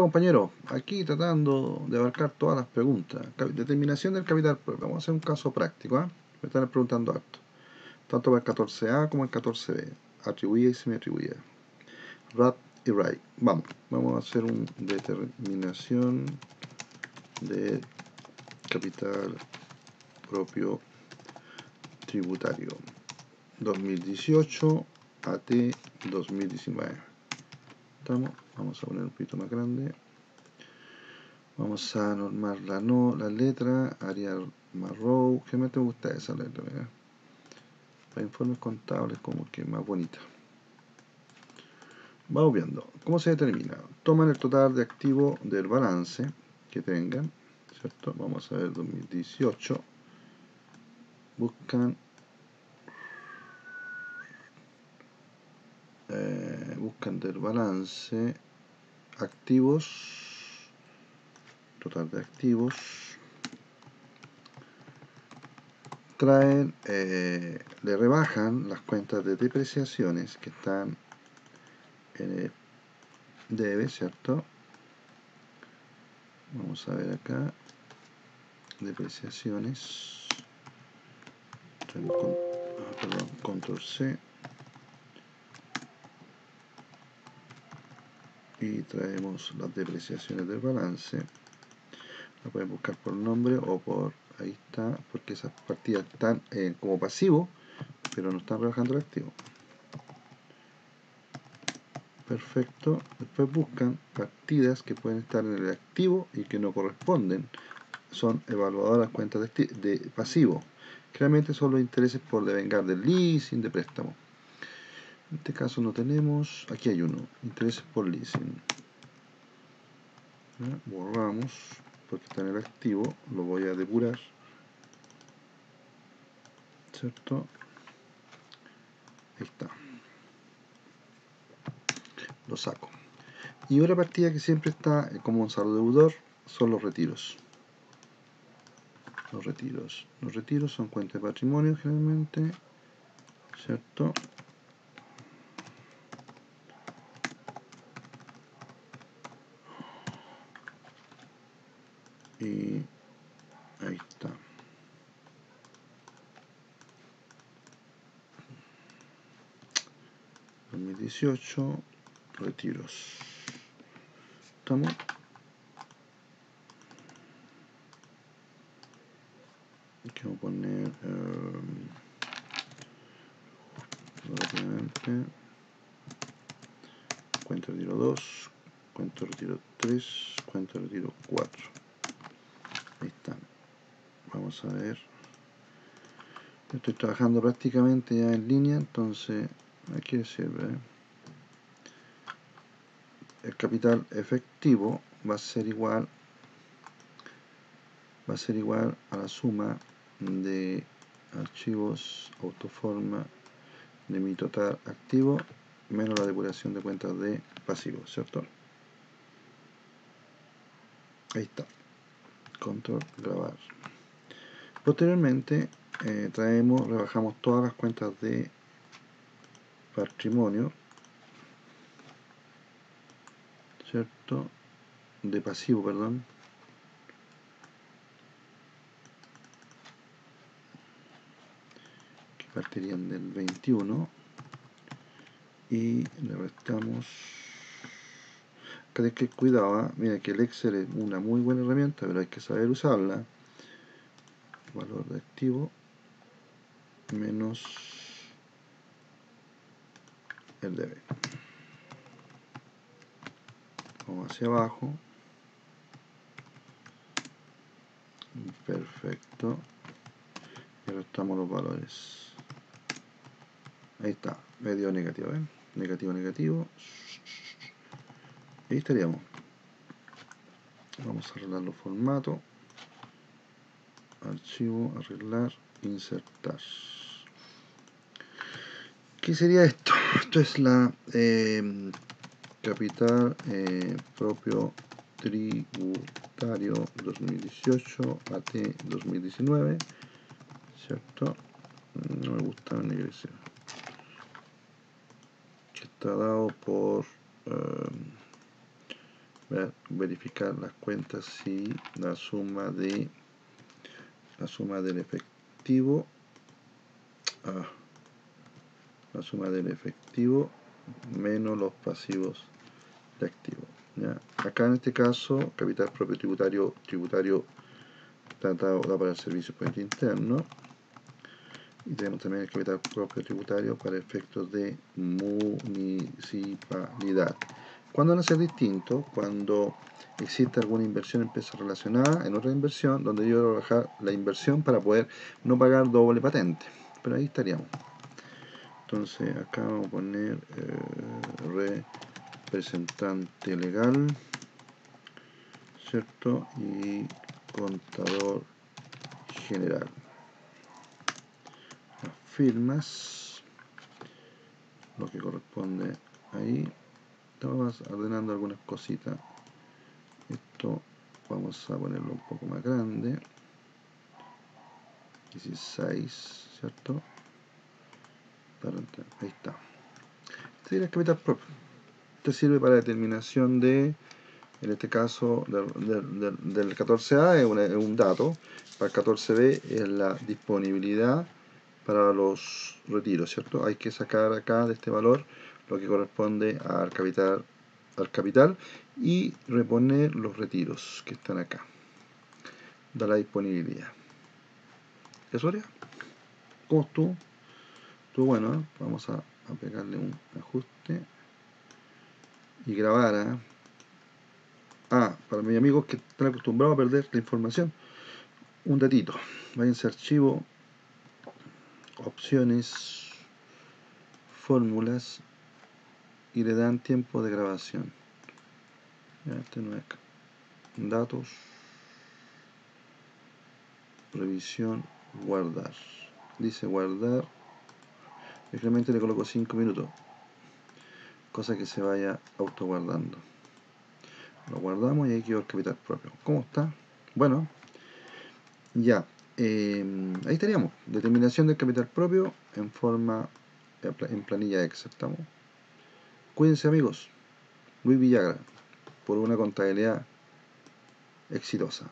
compañeros, aquí tratando de abarcar todas las preguntas. Determinación del capital Vamos a hacer un caso práctico. ¿eh? Me están preguntando esto. Tanto para el 14A como el 14B. Atribuye y semi-atribuye. Rat y write. Vamos, vamos a hacer una determinación de capital propio tributario 2018 AT 2019 vamos a poner un poquito más grande. Vamos a normar la no la letra Arial Marrow que me gusta esa letra para informes contables como que más bonita. Vamos viendo. Cómo se determina toman el total de activo del balance que tengan cierto vamos a ver 2018 buscan buscan del balance activos total de activos traen eh, le rebajan las cuentas de depreciaciones que están en el debe cierto vamos a ver acá depreciaciones ah, control C y traemos las depreciaciones del balance. La pueden buscar por nombre o por ahí está porque esas partidas están eh, como pasivo pero no están rebajando el activo. Perfecto. Después buscan partidas que pueden estar en el activo y que no corresponden. Son evaluadoras cuentas de, de pasivo. Generalmente son los intereses por devengar del leasing de préstamo en este caso no tenemos, aquí hay uno, intereses por leasing. Borramos, porque está en el activo, lo voy a depurar. ¿Cierto? Ahí está. Lo saco. Y otra partida que siempre está como un saldo deudor son los retiros. Los retiros. Los retiros son cuentas de patrimonio generalmente. ¿Cierto? y ahí está 2018 retiros. Estamos aquí vamos a poner um, rápidamente cuenta retiro 2 cuenta retiro 3 cuenta retiro 4 ahí están vamos a ver. Estoy trabajando prácticamente ya en línea entonces aquí sirve. El capital efectivo va a ser igual va a ser igual a la suma de archivos autoforma de mi total activo menos la depuración de cuentas de pasivos, ¿cierto? Ahí está. Control grabar. Posteriormente eh, traemos rebajamos todas las cuentas de patrimonio cierto de pasivo perdón que partirían del 21 y le restamos que cuidado, ¿ah? mira que el Excel es una muy buena herramienta, pero hay que saber usarla. Valor de activo menos el debe. Vamos hacia abajo. Perfecto. Y restamos los valores. Ahí está, medio negativo, ¿eh? Negativo, negativo ahí estaríamos vamos a arreglar los formatos archivo, arreglar, insertar ¿qué sería esto? esto es la em, capital eh, propio tributario 2018 AT 2019 ¿cierto? no me gusta la iglesia que está dado por em, verificar las cuentas si la suma de la suma del efectivo ah, la suma del efectivo menos los pasivos de activo acá en este caso capital propio tributario tributario tratado para el servicio por interno y tenemos también el capital propio tributario para efectos de municipalidad cuando van a ser distintos? Cuando existe alguna inversión en empresa relacionada en otra inversión, donde yo a bajar la inversión para poder no pagar doble patente. Pero ahí estaríamos. Entonces acá vamos a poner eh, representante legal, ¿cierto? Y contador general. Las firmas, lo que corresponde ahí estamos ordenando algunas cositas esto vamos a ponerlo un poco más grande 16 cierto ahí está este es capital propio este sirve para determinación de en este caso del, 14A es, un dato para el 14B es la disponibilidad para los retiros, ¿cierto? Hay que sacar acá de este valor lo que corresponde al capital, al capital y reponer los retiros que están acá. Da la disponibilidad. ¿Eso haría? ¿Cómo? Estuvo bueno, ¿eh? Vamos a, pegarle un ajuste y grabar. ¿eh? Ah, para mis amigos que están acostumbrados a perder la información, un datito. Váyanse a archivo, opciones, fórmulas y le dan tiempo de grabación. este no es datos, revisión, guardar. Dice guardar. Realmente le coloco 5 minutos. Cosa que se vaya auto guardando. Lo guardamos y ahí quedó el capital propio. ¿Cómo está? Bueno, ya. Eh, ahí estaríamos. Determinación del capital propio en forma en planilla Excel. ¿Estamos? Cuídense amigos. Luis Villagra, por una contabilidad exitosa.